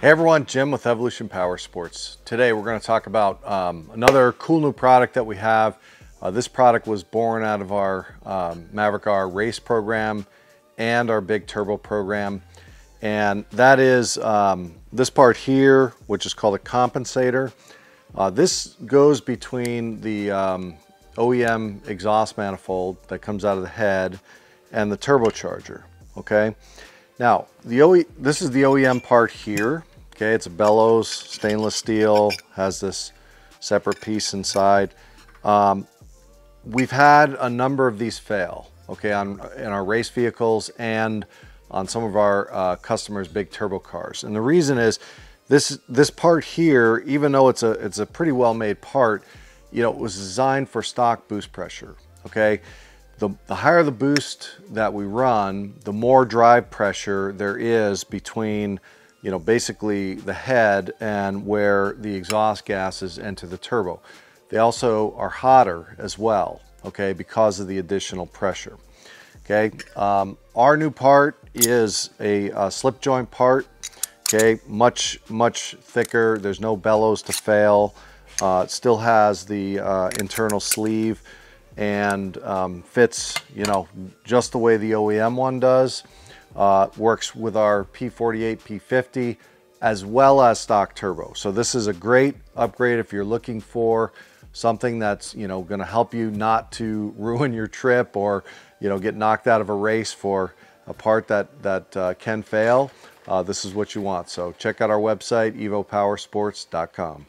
Hey everyone, Jim with Evolution Power Sports. Today we're going to talk about um, another cool new product that we have. Uh, this product was born out of our um, Maverick R race program and our big turbo program. And that is um, this part here, which is called a compensator. Uh, this goes between the um, OEM exhaust manifold that comes out of the head and the turbocharger, okay? Now, the OE, this is the OEM part here. Okay, it's a bellows, stainless steel, has this separate piece inside. Um, we've had a number of these fail, okay, on in our race vehicles and on some of our uh, customers' big turbo cars. And the reason is this this part here, even though it's a it's a pretty well made part, you know, it was designed for stock boost pressure. Okay. The, the higher the boost that we run, the more drive pressure there is between you know, basically the head and where the exhaust gases enter the turbo. They also are hotter as well, okay, because of the additional pressure. Okay, um, our new part is a, a, slip joint part. Okay, much much thicker. There's no bellows to fail. Uh, it still has the uh, internal sleeve and um, fits, you know, just the way the OEM one does. Uh, works with our P48, P50, as well as stock turbo. So this is a great upgrade if you're looking for something that's you know going to help you not to ruin your trip or you know get knocked out of a race for a part that that uh, can fail. Uh, this is what you want. So check out our website evopowersports.com.